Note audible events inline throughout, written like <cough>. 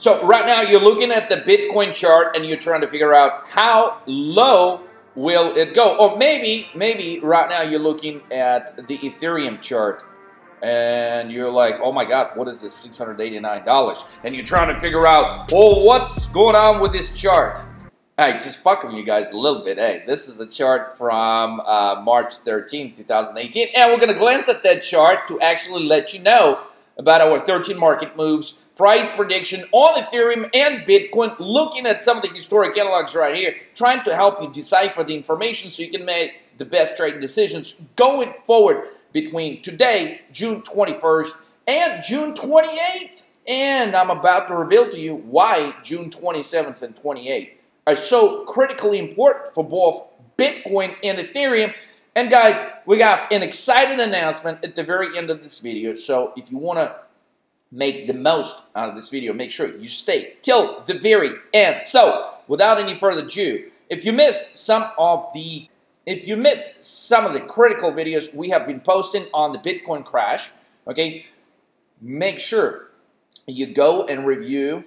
So right now you're looking at the Bitcoin chart and you're trying to figure out how low will it go? Or maybe, maybe right now you're looking at the Ethereum chart and you're like, oh my God, what is this $689? And you're trying to figure out, oh, what's going on with this chart? Hey, just fucking you guys a little bit. Hey, this is a chart from uh, March 13, 2018. And we're going to glance at that chart to actually let you know about our 13 market moves, price prediction on Ethereum and Bitcoin, looking at some of the historic analogs right here, trying to help you decipher the information so you can make the best trading decisions going forward between today, June 21st, and June 28th. And I'm about to reveal to you why June 27th and 28th are so critically important for both Bitcoin and Ethereum. And guys, we got an exciting announcement at the very end of this video. So if you want to make the most out of this video, make sure you stay till the very end. So without any further ado, if you missed some of the if you missed some of the critical videos we have been posting on the Bitcoin crash, okay, make sure you go and review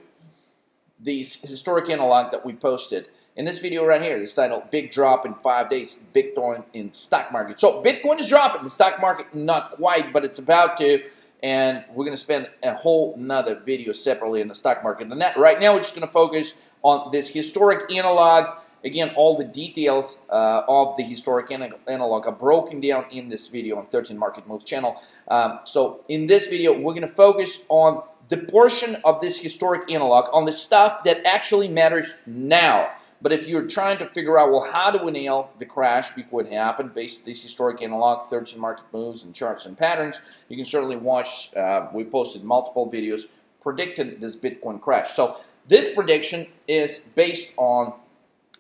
these historic analog that we posted. In this video right here, this titled Big Drop in Five Days, Bitcoin in Stock Market. So Bitcoin is dropping, the stock market not quite, but it's about to, and we're going to spend a whole nother video separately in the stock market. And that right now we're just going to focus on this historic analog. Again, all the details uh, of the historic analog are broken down in this video on 13 Market Moves channel. Um, so in this video, we're going to focus on the portion of this historic analog on the stuff that actually matters now. But if you're trying to figure out, well, how do we nail the crash before it happened based on these historic analog 13 market moves and charts and patterns, you can certainly watch, uh, we posted multiple videos predicting this Bitcoin crash. So this prediction is based on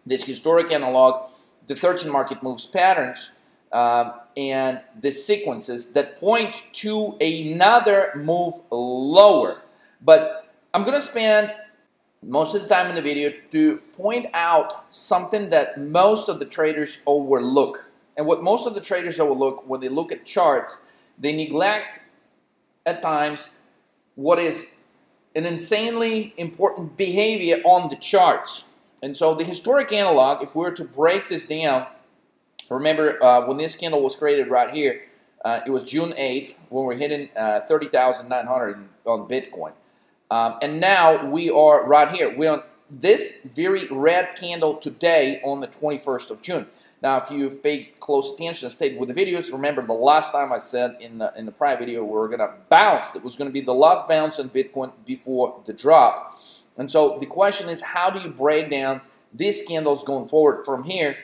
this historic analog, the 13 market moves patterns, uh, and the sequences that point to another move lower. But I'm going to spend most of the time in the video to point out something that most of the traders overlook. And what most of the traders overlook when they look at charts, they neglect at times what is an insanely important behavior on the charts. And so the historic analog, if we were to break this down, remember uh, when this candle was created right here, uh, it was June 8th when we're hitting uh, 30,900 on Bitcoin. Um, and now we are right here. We're on this very red candle today on the 21st of June. Now, if you've paid close attention and stayed with the videos, remember the last time I said in the, in the prior video we were going to bounce. It was going to be the last bounce in Bitcoin before the drop. And so the question is, how do you break down these candles going forward from here?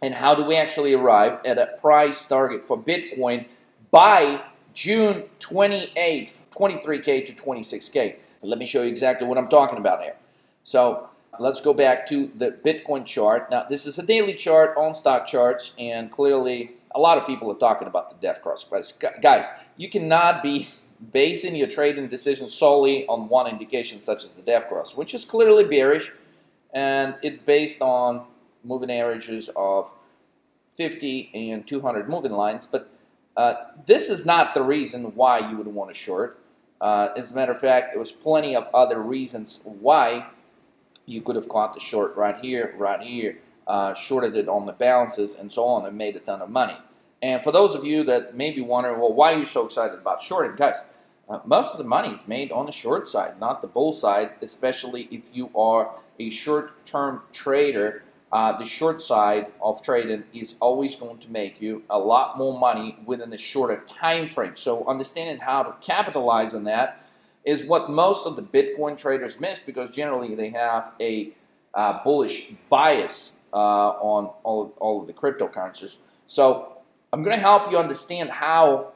And how do we actually arrive at a price target for Bitcoin by June 28th, 23K to 26K? Let me show you exactly what I'm talking about here. So let's go back to the Bitcoin chart. Now, this is a daily chart on stock charts, and clearly a lot of people are talking about the death cross price. Guys, you cannot be <laughs> basing your trading decision solely on one indication such as the death cross, which is clearly bearish, and it's based on moving averages of 50 and 200 moving lines, but uh, this is not the reason why you would want to short. Uh, as a matter of fact, there was plenty of other reasons why you could have caught the short right here, right here, uh, shorted it on the bounces and so on and made a ton of money. And for those of you that may be wondering, well, why are you so excited about shorting? Guys, uh, most of the money is made on the short side, not the bull side, especially if you are a short-term trader uh, the short side of trading is always going to make you a lot more money within a shorter time frame. So understanding how to capitalize on that is what most of the Bitcoin traders miss because generally they have a uh, bullish bias uh, on all, all of the cryptocurrencies. So I'm going to help you understand how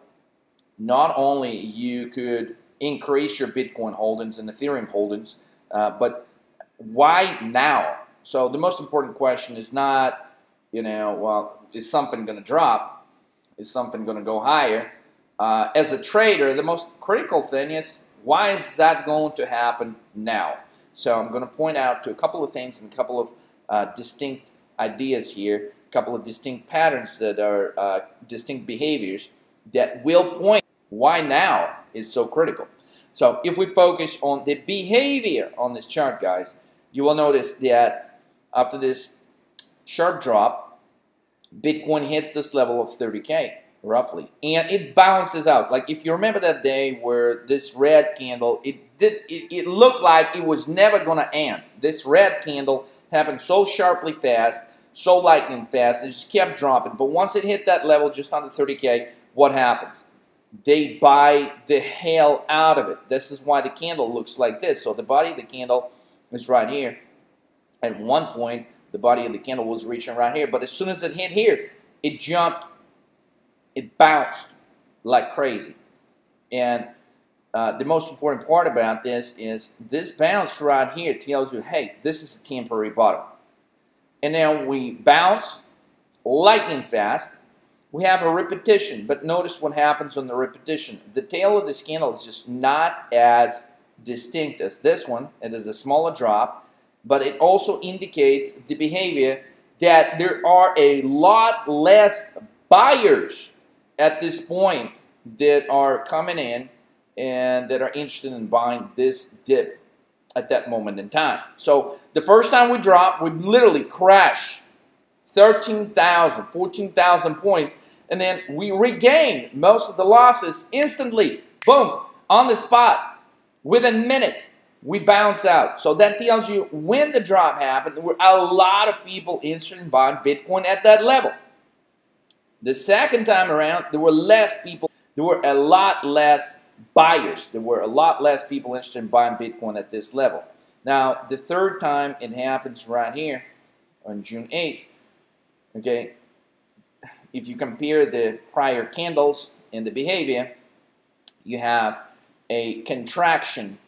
not only you could increase your Bitcoin holdings and Ethereum holdings, uh, but why now? So the most important question is not, you know, well, is something going to drop? Is something going to go higher? Uh, as a trader, the most critical thing is why is that going to happen now? So I'm going to point out to a couple of things and a couple of uh, distinct ideas here, a couple of distinct patterns that are uh, distinct behaviors that will point why now is so critical. So if we focus on the behavior on this chart, guys, you will notice that after this sharp drop, Bitcoin hits this level of 30K roughly. And it balances out. Like if you remember that day where this red candle it did it, it looked like it was never gonna end. This red candle happened so sharply fast so lightning fast it just kept dropping. But once it hit that level just under 30k what happens? They buy the hell out of it. This is why the candle looks like this. So the body of the candle is right here at one point the body of the candle was reaching right here but as soon as it hit here it jumped it bounced like crazy. And uh, the most important part about this is this bounce right here tells you, hey, this is a temporary bottom. And then we bounce lightning fast. We have a repetition, but notice what happens on the repetition. The tail of the candle is just not as distinct as this one. It is a smaller drop, but it also indicates the behavior that there are a lot less buyers at this point that are coming in and that are interested in buying this dip at that moment in time. So the first time we drop, we literally crash 13,000, 14,000 points, and then we regain most of the losses instantly. Boom, on the spot. Within minutes, we bounce out. So that tells you when the drop happened, there were a lot of people interested in buying Bitcoin at that level. The second time around, there were less people, there were a lot less buyers. There were a lot less people interested in buying Bitcoin at this level. Now, the third time it happens right here on June 8th, okay, if you compare the prior candles and the behavior, you have a contraction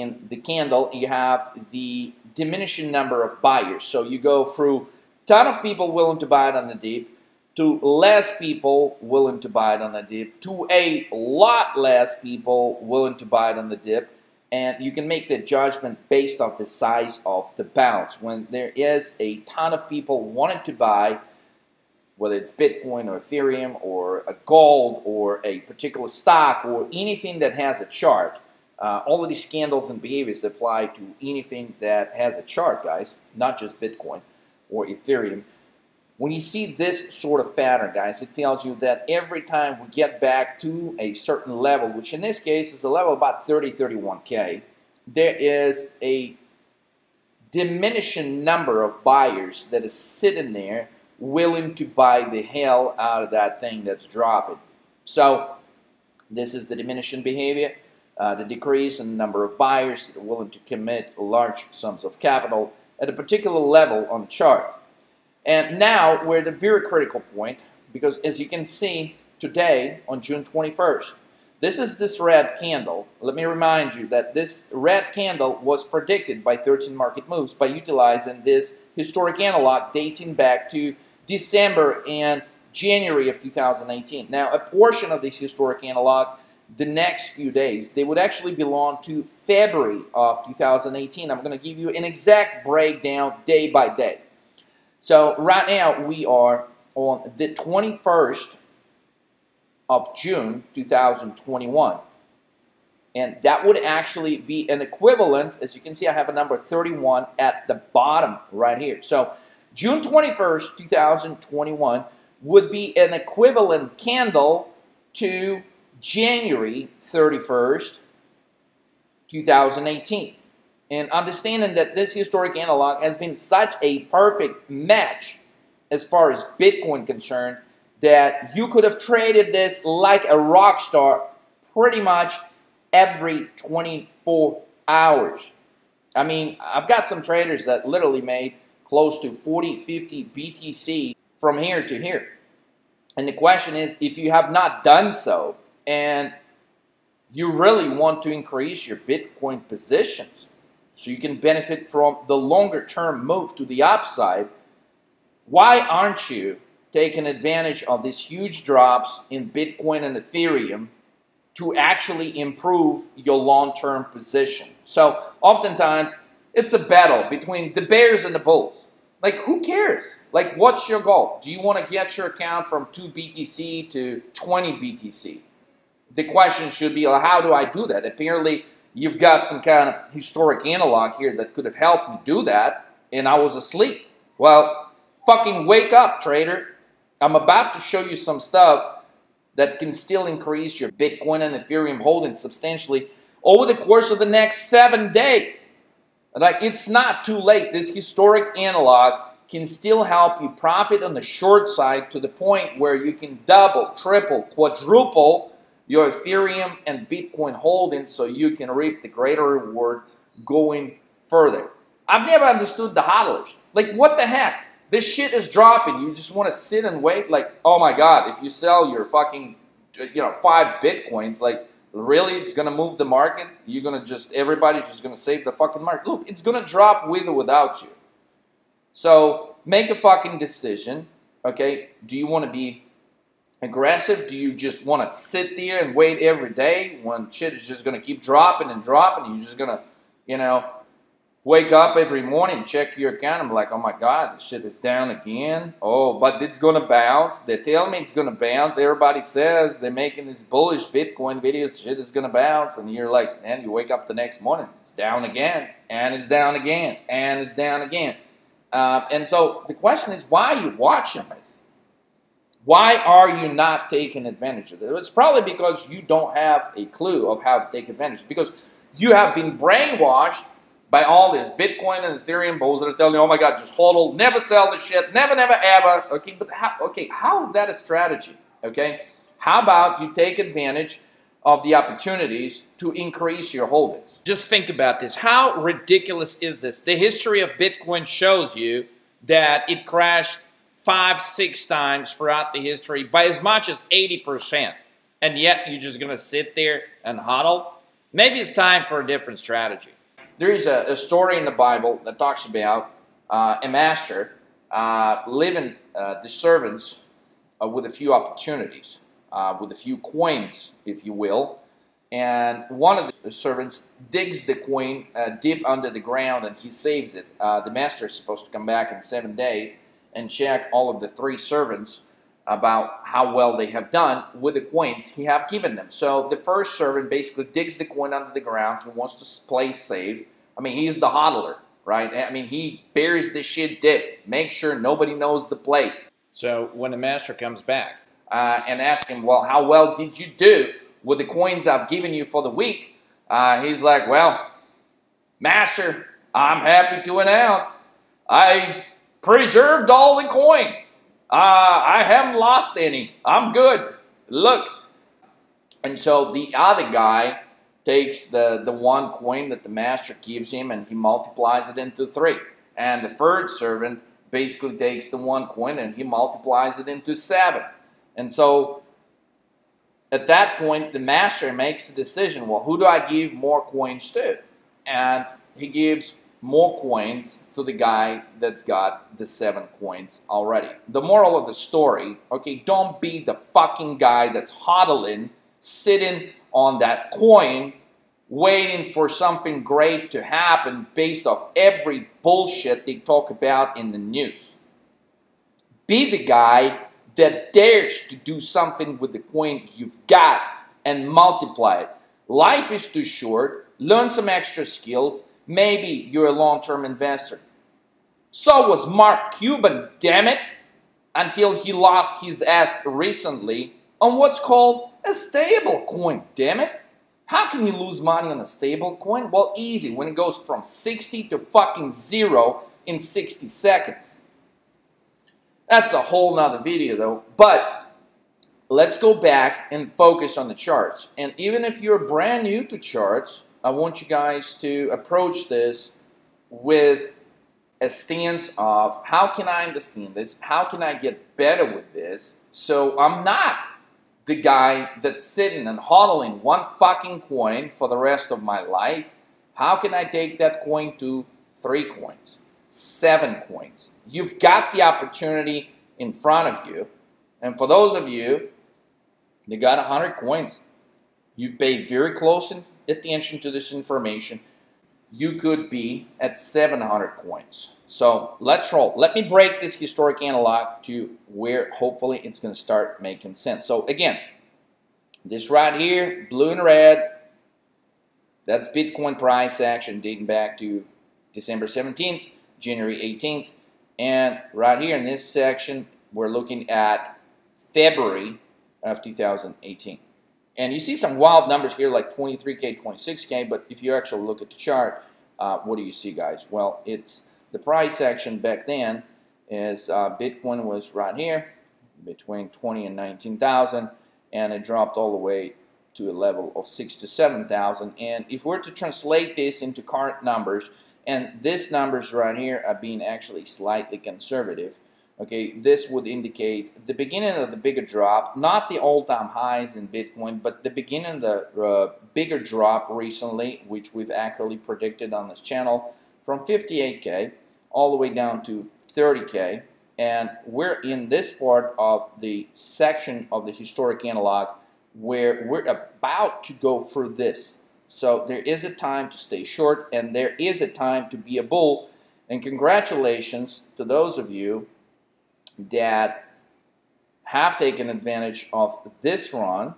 in the candle, you have the diminishing number of buyers. So you go through ton of people willing to buy it on the dip, to less people willing to buy it on the dip to a lot less people willing to buy it on the dip and you can make the judgment based off the size of the bounce when there is a ton of people wanting to buy whether it's bitcoin or ethereum or a gold or a particular stock or anything that has a chart uh, all of these candles and behaviors apply to anything that has a chart guys not just bitcoin or ethereum when you see this sort of pattern, guys, it tells you that every time we get back to a certain level, which in this case is a level about 30, 31K, there is a diminishing number of buyers that is sitting there willing to buy the hell out of that thing that's dropping. So this is the diminishing behavior, uh, the decrease in the number of buyers that are willing to commit large sums of capital at a particular level on the chart. And now we're at a very critical point because as you can see today on June 21st, this is this red candle. Let me remind you that this red candle was predicted by 13 market moves by utilizing this historic analog dating back to December and January of 2018. Now, a portion of this historic analog, the next few days, they would actually belong to February of 2018. I'm going to give you an exact breakdown day by day. So right now we are on the 21st of June 2021. And that would actually be an equivalent, as you can see I have a number 31 at the bottom right here. So June 21st, 2021 would be an equivalent candle to January 31st, 2018 and understanding that this historic analog has been such a perfect match as far as Bitcoin concerned that you could have traded this like a rock star pretty much every 24 hours. I mean, I've got some traders that literally made close to 40, 50 BTC from here to here. And the question is, if you have not done so and you really want to increase your Bitcoin positions, so you can benefit from the longer term move to the upside, why aren't you taking advantage of these huge drops in Bitcoin and Ethereum to actually improve your long term position? So, oftentimes, it's a battle between the bears and the bulls. Like, who cares? Like, what's your goal? Do you want to get your account from 2 BTC to 20 BTC? The question should be, well, how do I do that? Apparently, you've got some kind of historic analog here that could have helped you do that, and I was asleep. Well, fucking wake up, trader. I'm about to show you some stuff that can still increase your Bitcoin and Ethereum holdings substantially over the course of the next seven days. Like, it's not too late. This historic analog can still help you profit on the short side to the point where you can double, triple, quadruple your Ethereum and Bitcoin holdings so you can reap the greater reward going further. I've never understood the hodlers. Like, what the heck? This shit is dropping. You just want to sit and wait? Like, oh my God, if you sell your fucking, you know, five Bitcoins, like, really it's going to move the market? You're going to just, everybody just going to save the fucking market? Look, it's going to drop with or without you. So make a fucking decision, okay? Do you want to be aggressive? Do you just want to sit there and wait every day when shit is just going to keep dropping and dropping? And you're just going to, you know, wake up every morning, check your account. I'm like, oh my God, this shit is down again. Oh, but it's going to bounce. They tell me it's going to bounce. Everybody says they're making this bullish Bitcoin videos. Shit is going to bounce. And you're like, man, you wake up the next morning. It's down again. And it's down again. And it's down again. Uh, and so the question is, why are you watching this? Why are you not taking advantage of it? It's probably because you don't have a clue of how to take advantage. Because you have been brainwashed by all this Bitcoin and Ethereum bulls that are telling you, oh my God, just hodl, never sell the shit, never, never, ever. Okay, but how, okay, how's that a strategy? Okay, how about you take advantage of the opportunities to increase your holdings. Just think about this. How ridiculous is this? The history of Bitcoin shows you that it crashed five, six times throughout the history by as much as 80%. And yet you're just going to sit there and huddle. Maybe it's time for a different strategy. There is a, a story in the Bible that talks about uh, a master uh, living uh, the servants uh, with a few opportunities uh, with a few coins, if you will. And one of the servants digs the coin uh, deep under the ground and he saves it. The master is supposed to come back in seven days and check all of the three servants about how well they have done with the coins he have given them. So the first servant basically digs the coin under the ground. He wants to play safe. I mean, he's the hodler, right? I mean, he buries the shit deep. Make sure nobody knows the place. So when the master comes back, uh, and ask him, well, how well did you do with the coins I've given you for the week? Uh, he's like, well, master, I'm happy to announce I preserved all the coin. Uh, I haven't lost any. I'm good. Look. And so the other guy takes the, the one coin that the master gives him and he multiplies it into three. And the third servant basically takes the one coin and he multiplies it into seven. And so at that point, the master makes a decision, well, who do I give more coins to? And he gives more coins to the guy that's got the seven coins already. The moral of the story, okay, don't be the fucking guy that's hodling, sitting on that coin, waiting for something great to happen based off every bullshit they talk about in the news. Be the guy that dares to do something with the coin you've got and multiply it. Life is too short. Learn some extra skills. Maybe you're a long-term investor. So was Mark Cuban, damn it, until he lost his ass recently on what's called a stable coin, damn it. How can you lose money on a stable coin? Well, easy, when it goes from 60 to fucking zero in 60 seconds. That's a whole nother video though. But let's go back and focus on the charts. And even if you're brand new to charts, I want you guys to approach this with a stance of how can I understand this? How can I get better with this? So I'm not the guy that's sitting and hodling one fucking coin for the rest of my life. How can I take that coin to three coins? seven coins. You've got the opportunity in front of you. And for those of you that got 100 coins, you pay very close attention to this information, you could be at 700 coins. So let's roll. Let me break this historic analog to where hopefully it's going to start making sense. So again, This right here, blue and red, that's Bitcoin price action dating back to December 17th, January 18th. And right here in this section, we're looking at February of 2018. And you see some wild numbers here like 23K, 26K, but if you actually look at the chart, uh, what do you see, guys? Well, it's the price action back then is uh, Bitcoin was right here between 20 and 19,000 and it dropped all the way to a level of 6 to 7,000 and if we're to translate this into current numbers and these numbers right here are being actually slightly conservative okay this would indicate the beginning of the bigger drop not the all-time highs in Bitcoin but the beginning of the uh, bigger drop recently which we've accurately predicted on this channel from 58k all the way down to 30k and we're in this part of the section of the historic analog where we're about to go through this. So there is a time to stay short and there is a time to be a bull. And congratulations to those of you that have taken advantage of this run.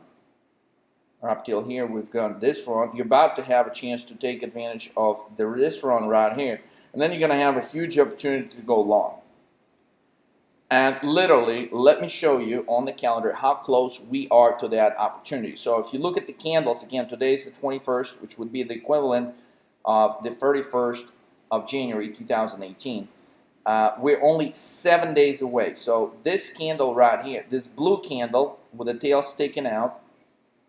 Up till here, we've got this run. You're about to have a chance to take advantage of the, this run right here. And then you're going to have a huge opportunity to go long. And literally, let me show you on the calendar how close we are to that opportunity. So if you look at the candles, again, today is the 21st, which would be the equivalent of the 31st of January 2018. Uh, we're only seven days away. So this candle right here, this blue candle with the tail sticking out,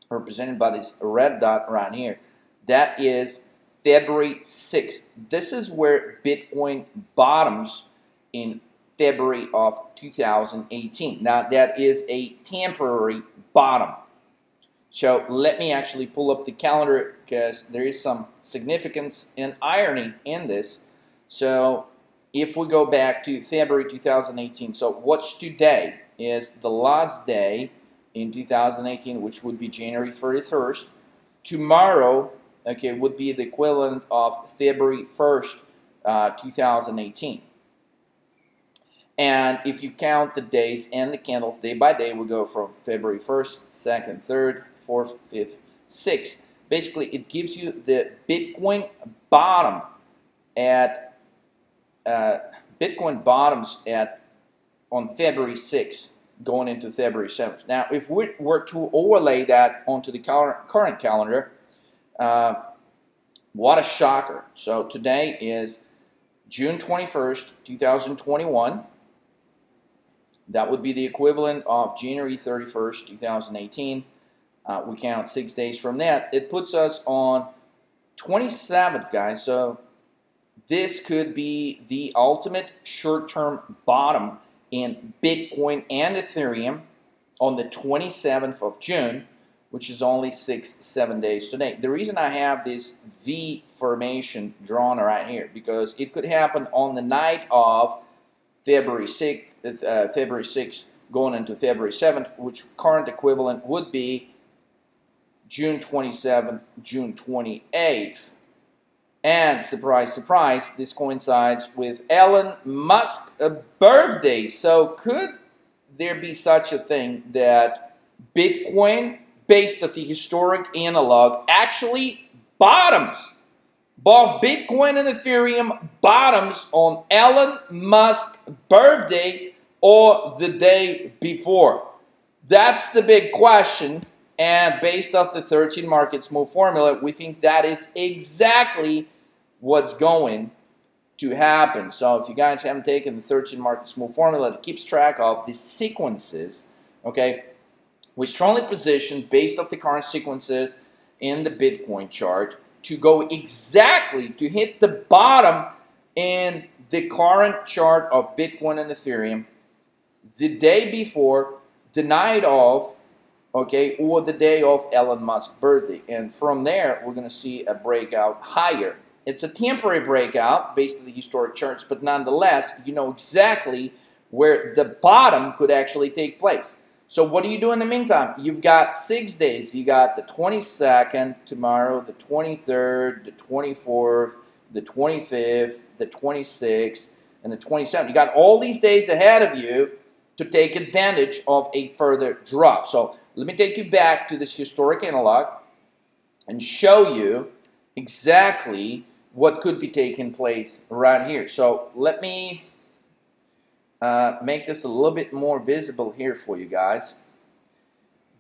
represented by this red dot right here, that is February 6th. This is where Bitcoin bottoms in February of 2018. Now, that is a temporary bottom. So let me actually pull up the calendar because there is some significance and irony in this. So if we go back to February 2018, so what's today is the last day in 2018, which would be January 31st. Tomorrow, okay, would be the equivalent of February 1st, uh, 2018. And if you count the days and the candles day by day, we go from February 1st, 2nd, 3rd, 4th, 5th, 6th. Basically, it gives you the Bitcoin bottom at uh, Bitcoin bottoms at on February 6th, going into February 7th. Now, if we were to overlay that onto the current calendar, uh, what a shocker. So today is June 21st, 2021. That would be the equivalent of January 31st, 2018. Uh, we count six days from that. It puts us on 27th, guys. So this could be the ultimate short-term bottom in Bitcoin and Ethereum on the 27th of June, which is only six, seven days today. The reason I have this V formation drawn right here, because it could happen on the night of February 6th, uh, February 6th going into February 7th, which current equivalent would be June 27th, June 28th. And surprise, surprise, this coincides with Elon Musk's birthday. So could there be such a thing that Bitcoin, based on the historic analog, actually bottoms? Both Bitcoin and Ethereum bottoms on Elon Musk's birthday or the day before? That's the big question. And based off the 13 markets move formula, we think that is exactly what's going to happen. So if you guys haven't taken the 13 market move formula that keeps track of the sequences, okay, we strongly position based off the current sequences in the Bitcoin chart to go exactly to hit the bottom in the current chart of Bitcoin and Ethereum the day before, the night of, okay, or the day of Elon Musk's birthday. And from there, we're going to see a breakout higher. It's a temporary breakout based on the historic charts, but nonetheless, you know exactly where the bottom could actually take place. So what do you do in the meantime? You've got six days. You got the 22nd tomorrow, the 23rd, the 24th, the 25th, the 26th, and the 27th. You got all these days ahead of you to take advantage of a further drop. So let me take you back to this historic analog and show you exactly what could be taking place right here. So let me uh, make this a little bit more visible here for you guys.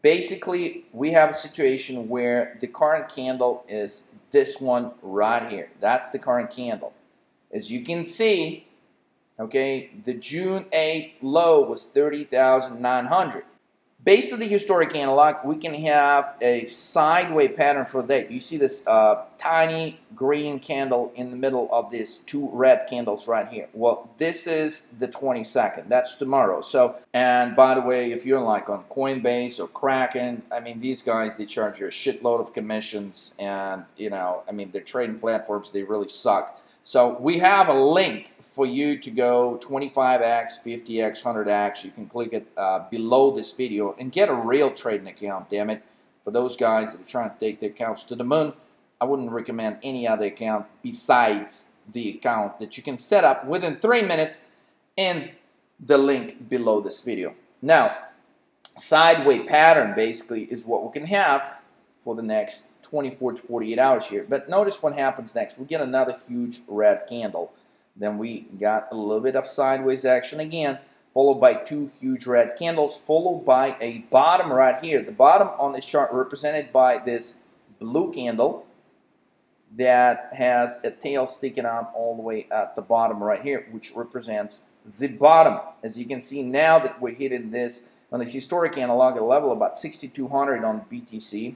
Basically, we have a situation where the current candle is this one right here. That's the current candle. As you can see, okay, the June 8th low was 30,900. Based on the historic analog, we can have a sideways pattern for that. You see this uh, tiny green candle in the middle of these two red candles right here. Well, this is the 22nd. That's tomorrow. So, and by the way, if you're like on Coinbase or Kraken, I mean, these guys, they charge you a shitload of commissions and, you know, I mean, their trading platforms, they really suck. So we have a link for you to go 25x, 50x, 100x. You can click it uh, below this video and get a real trading account, damn it. For those guys that are trying to take their accounts to the moon, I wouldn't recommend any other account besides the account that you can set up within three minutes in the link below this video. Now, sideways pattern basically is what we can have for the next 24 to 48 hours here. But notice what happens next. We get another huge red candle. Then we got a little bit of sideways action again, followed by two huge red candles, followed by a bottom right here. The bottom on this chart represented by this blue candle that has a tail sticking out all the way at the bottom right here, which represents the bottom. As you can see now that we're hitting this on the historic analog level about 6200 on BTC,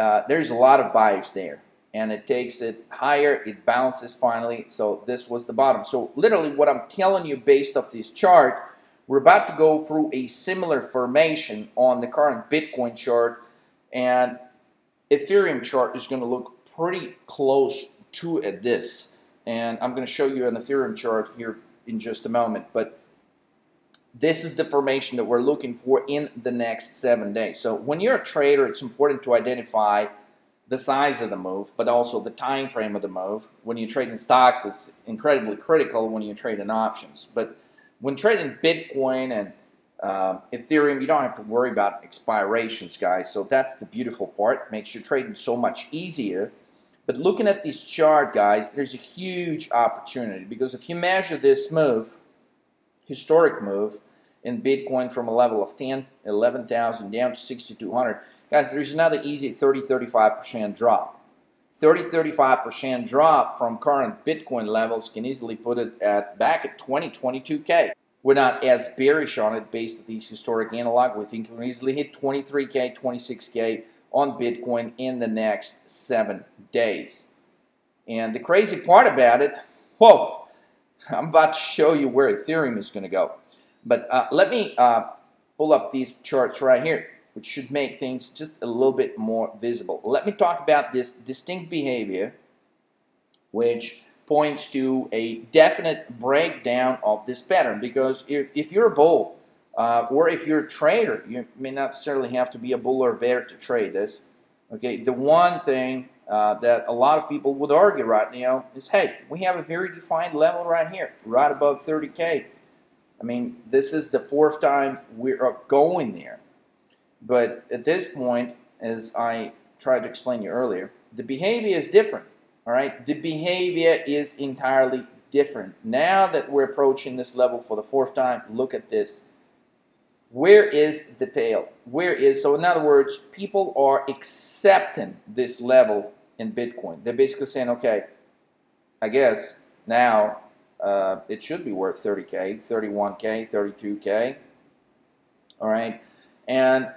uh, there's a lot of buyers there and it takes it higher it bounces finally so this was the bottom. So literally what I'm telling you based off this chart we're about to go through a similar formation on the current Bitcoin chart and Ethereum chart is going to look pretty close to this. And I'm going to show you an Ethereum chart here in just a moment but this is the formation that we're looking for in the next seven days. So when you're a trader, it's important to identify the size of the move, but also the time frame of the move. When you're trading stocks, it's incredibly critical when you're trading options. But when trading Bitcoin and uh, Ethereum, you don't have to worry about expirations, guys. So that's the beautiful part. Makes your trading so much easier. But looking at this chart, guys, there's a huge opportunity because if you measure this move, historic move in Bitcoin from a level of 10, 11,000 down to 6,200. Guys, there's another easy 30, 35% drop. 30, 35% drop from current Bitcoin levels can easily put it at back at 20, 22K. We're not as bearish on it based on these historic analog. We think we can easily hit 23K, 26K on Bitcoin in the next seven days. And the crazy part about it, whoa, <laughs> I'm about to show you where Ethereum is going to go. But uh, let me uh, pull up these charts right here, which should make things just a little bit more visible. Let me talk about this distinct behavior, which points to a definite breakdown of this pattern. Because if, if you're a bull, uh, or if you're a trader, you may not necessarily have to be a bull or bear to trade this. Okay, the one thing uh, that a lot of people would argue right now is, hey, we have a very defined level right here, right above 30K. I mean, this is the fourth time we're going there. But at this point, as I tried to explain to you earlier, the behavior is different. All right, the behavior is entirely different. Now that we're approaching this level for the fourth time, look at this where is the tail? Where is, so in other words, people are accepting this level in Bitcoin. They're basically saying, okay, I guess now uh, it should be worth 30K, 31K, 32K. All right. And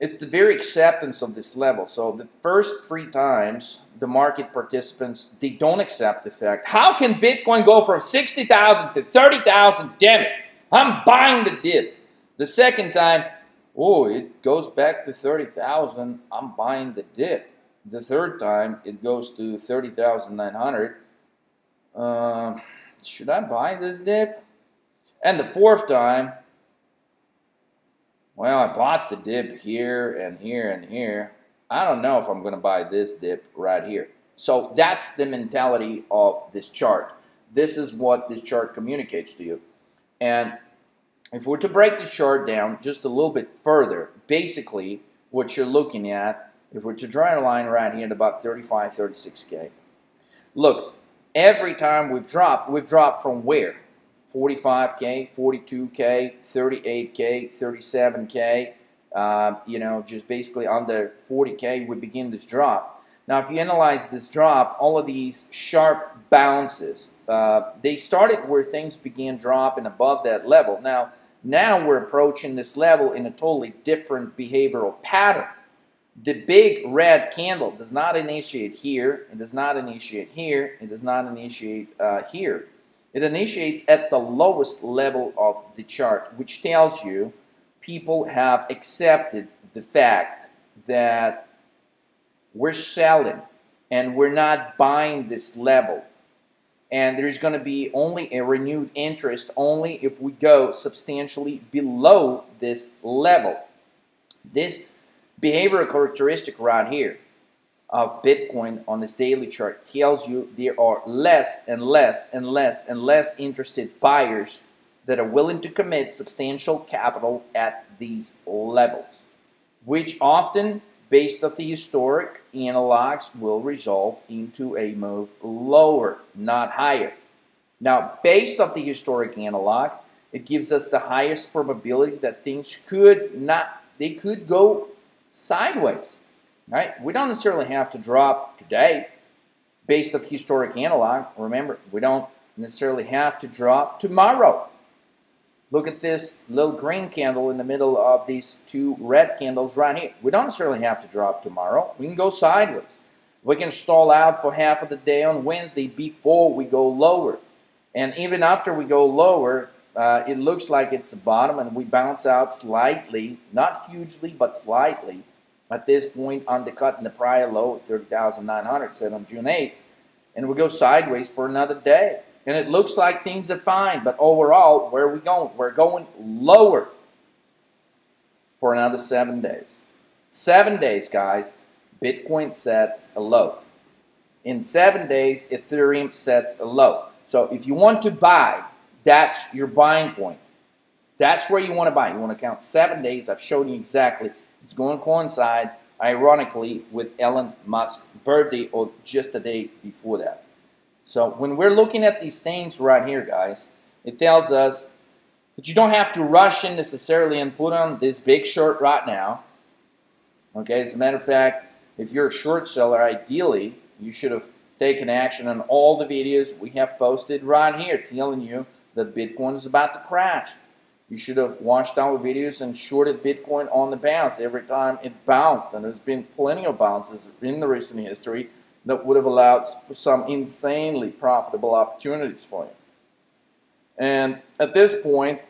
it's the very acceptance of this level. So the first three times, the market participants, they don't accept the fact. How can Bitcoin go from 60,000 to 30,000? Damn it. I'm buying the dip. The second time, oh, it goes back to 30,000. I'm buying the dip. The third time, it goes to 30,900. Uh, should I buy this dip? And the fourth time, well, I bought the dip here and here and here. I don't know if I'm going to buy this dip right here. So that's the mentality of this chart. This is what this chart communicates to you. And if we're to break the chart down just a little bit further, basically what you're looking at, if we're to draw a line right here at about 35, 36K. Look, every time we've dropped, we've dropped from where? 45K, 42K, 38K, 37K, uh, you know, just basically under 40K, we begin this drop. Now, if you analyze this drop, all of these sharp bounces, uh, they started where things began dropping above that level. Now, now we're approaching this level in a totally different behavioral pattern. The big red candle does not initiate here, it does not initiate here, it does not initiate uh, here. It initiates at the lowest level of the chart, which tells you people have accepted the fact that we're selling and we're not buying this level. And there's going to be only a renewed interest only if we go substantially below this level. This behavioral characteristic around here of Bitcoin on this daily chart tells you there are less and less and less and less interested buyers that are willing to commit substantial capital at these levels, which often, based on the historic analogs, will resolve into a move lower, not higher. Now, based off the historic analog, it gives us the highest probability that things could not, they could go sideways. Right? We don't necessarily have to drop today based off historic analog. Remember, we don't necessarily have to drop tomorrow. Look at this little green candle in the middle of these two red candles right here. We don't necessarily have to drop tomorrow. We can go sideways. We can stall out for half of the day on Wednesday before we go lower. And even after we go lower, uh, it looks like it's the bottom and we bounce out slightly, not hugely, but slightly. At this point, undercutting the prior low of 30,900 set on June 8th. And we go sideways for another day and it looks like things are fine. But overall, where are we going? We're going lower for another seven days. Seven days, guys, Bitcoin sets a low. In seven days, Ethereum sets a low. So if you want to buy, that's your buying point. That's where you want to buy. You want to count seven days. I've shown you exactly. It's going to coincide, ironically, with Elon Musk's birthday or just a day before that. So when we're looking at these things right here, guys, it tells us that you don't have to rush in necessarily and put on this big short right now. Okay, as a matter of fact, if you're a short seller, ideally, you should have taken action on all the videos we have posted right here telling you that Bitcoin is about to crash. You should have watched our videos and shorted Bitcoin on the bounce every time it bounced. And there's been plenty of bounces in the recent history that would have allowed for some insanely profitable opportunities for you. And at this point,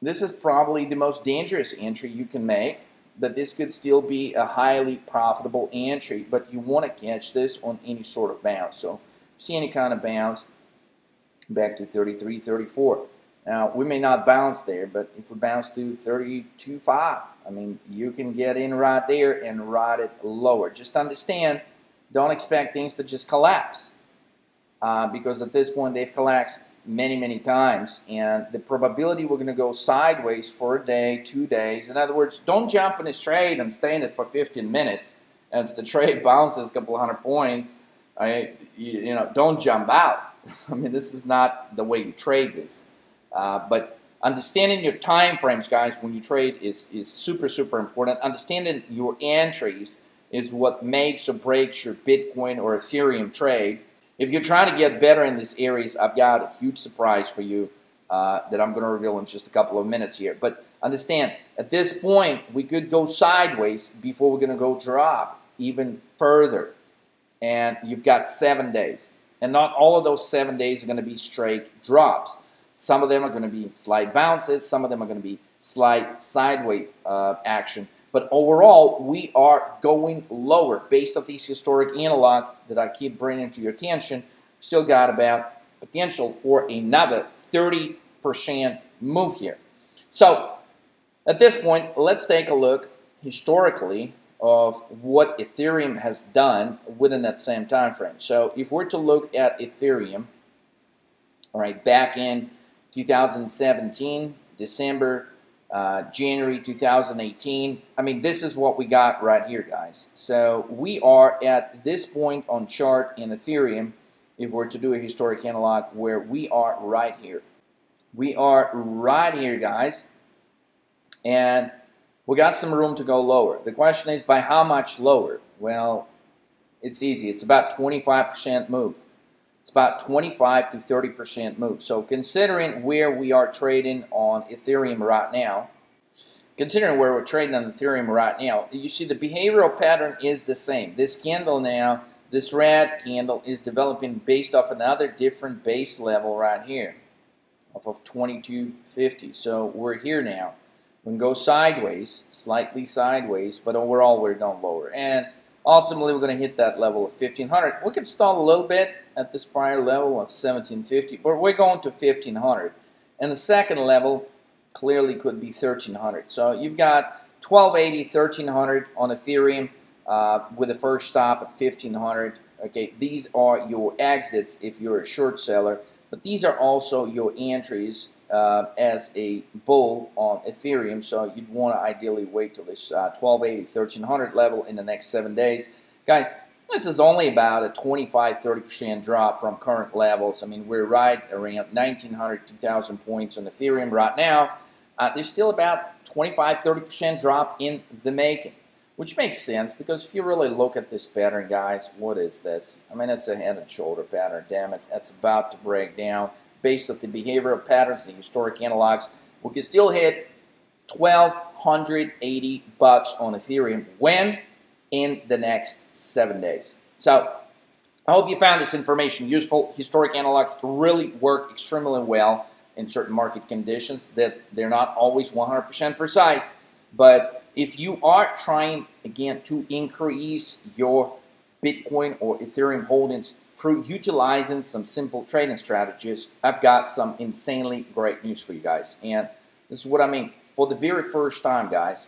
this is probably the most dangerous entry you can make, but this could still be a highly profitable entry, but you want to catch this on any sort of bounce. So see any kind of bounce back to 33, 34. Now, we may not bounce there, but if we bounce to 32.5, I mean, you can get in right there and ride it lower. Just understand don't expect things to just collapse uh, because at this point they've collapsed many, many times. And the probability we're going to go sideways for a day, two days. In other words, don't jump in this trade and stay in it for 15 minutes. And if the trade <laughs> bounces a couple hundred points, I, you, you know, don't jump out. <laughs> I mean, this is not the way you trade this. Uh, but understanding your time frames, guys, when you trade is, is super, super important. Understanding your entries is what makes or breaks your Bitcoin or Ethereum trade. If you're trying to get better in these areas, I've got a huge surprise for you uh, that I'm going to reveal in just a couple of minutes here. But understand, at this point, we could go sideways before we're going to go drop even further. And you've got seven days. And not all of those seven days are going to be straight drops. Some of them are going to be slight bounces. Some of them are going to be slight sideways uh, action. But overall, we are going lower based on these historic analog that I keep bringing to your attention. Still got about potential for another 30% move here. So at this point, let's take a look historically of what Ethereum has done within that same time frame. So if we're to look at Ethereum, all right, back in 2017, December uh, January 2018. I mean, this is what we got right here, guys. So we are at this point on chart in Ethereum, if we're to do a historic analog, where we are right here. We are right here, guys. And we got some room to go lower. The question is, by how much lower? Well, it's easy. It's about 25% move. It's about 25 to 30% move. So considering where we are trading on Ethereum right now, considering where we're trading on Ethereum right now, you see the behavioral pattern is the same. This candle now, this red candle is developing based off another different base level right here, off of 2250. So we're here now. We can go sideways, slightly sideways, but overall we're going lower. And ultimately we're going to hit that level of 1500. We can stall a little bit at this prior level of 1750, but we're going to 1500. And the second level clearly could be 1300. So you've got 1280, 1300 on Ethereum uh, with the first stop at 1500. Okay, these are your exits if you're a short seller, but these are also your entries uh, as a bull on Ethereum. So you'd want to ideally wait till this uh, 1280, 1300 level in the next seven days. Guys, this is only about a 25-30% drop from current levels. I mean, we're right around 1,900, 2,000 points on Ethereum right now. Uh, there's still about 25-30% drop in the making, which makes sense because if you really look at this pattern, guys, what is this? I mean, it's a head and shoulder pattern. Damn it, It's about to break down. Based on the behavioral patterns, the historic analogs, we can still hit 1,280 bucks on Ethereum. When? in the next seven days. So I hope you found this information useful. Historic analogs really work extremely well in certain market conditions that they're not always 100% precise. But if you are trying, again, to increase your Bitcoin or Ethereum holdings through utilizing some simple trading strategies, I've got some insanely great news for you guys. And this is what I mean. For the very first time, guys,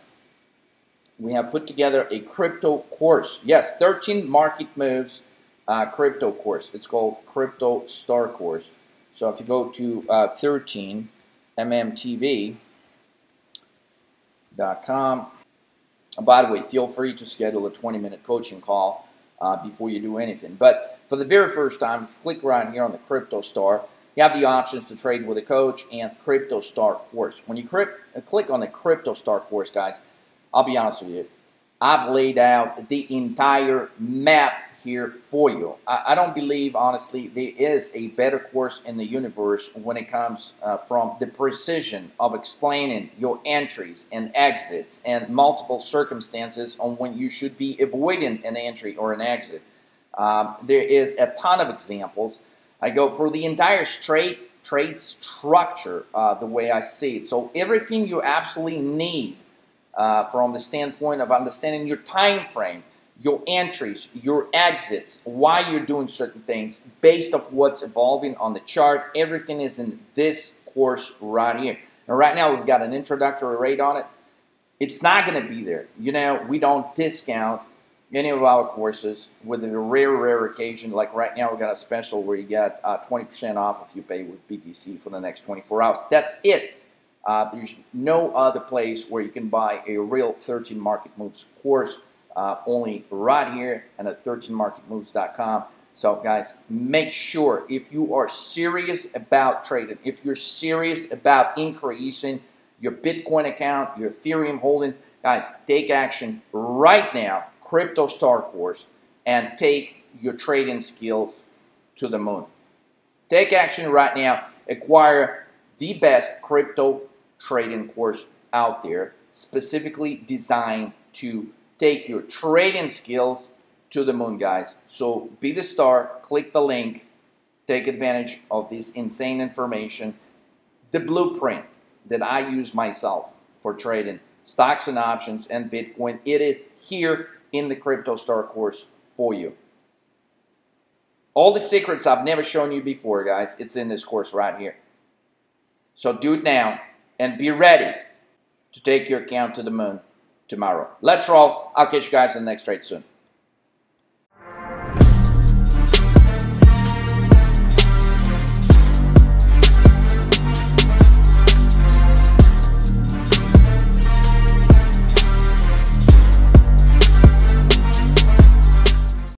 we have put together a crypto course. Yes, 13 market moves uh, crypto course. It's called Crypto Star Course. So if you go to uh, 13mmtv.com, by the way, feel free to schedule a 20-minute coaching call uh, before you do anything. But for the very first time, if you click right here on the Crypto Star, you have the options to trade with a coach and Crypto Star course. When you click on the Crypto Star course, guys, I'll be honest with you. I've laid out the entire map here for you. I, I, don't believe, honestly, there is a better course in the universe when it comes uh, from the precision of explaining your entries and exits and multiple circumstances on when you should be avoiding an entry or an exit. Um, there is a ton of examples. I go for the entire straight trade structure uh, the way I see it. So everything you absolutely need uh, from the standpoint of understanding your time frame, your entries, your exits, why you're doing certain things based off what's evolving on the chart. Everything is in this course right here. And right now we've got an introductory rate on it. It's not going to be there. You know, we don't discount any of our courses with a rare, rare occasion. Like right now, we've got a special where you get 20% uh, off if you pay with BTC for the next 24 hours. That's it. Uh, there's no other place where you can buy a real 13 Market Moves course, uh, only right here and at 13marketmoves.com. So, guys, make sure if you are serious about trading, if you're serious about increasing your Bitcoin account, your Ethereum holdings, guys, take action right now, Crypto Star Course, and take your trading skills to the moon. Take action right now. Acquire the best crypto trading course out there specifically designed to take your trading skills to the moon, guys. So be the star, click the link, take advantage of this insane information. The blueprint that I use myself for trading stocks and options and Bitcoin, it is here in the Crypto Star course for you. All the secrets I've never shown you before, guys, it's in this course right here. So do it now and be ready to take your account to the moon tomorrow. Let's roll. I'll catch you guys in the next trade soon.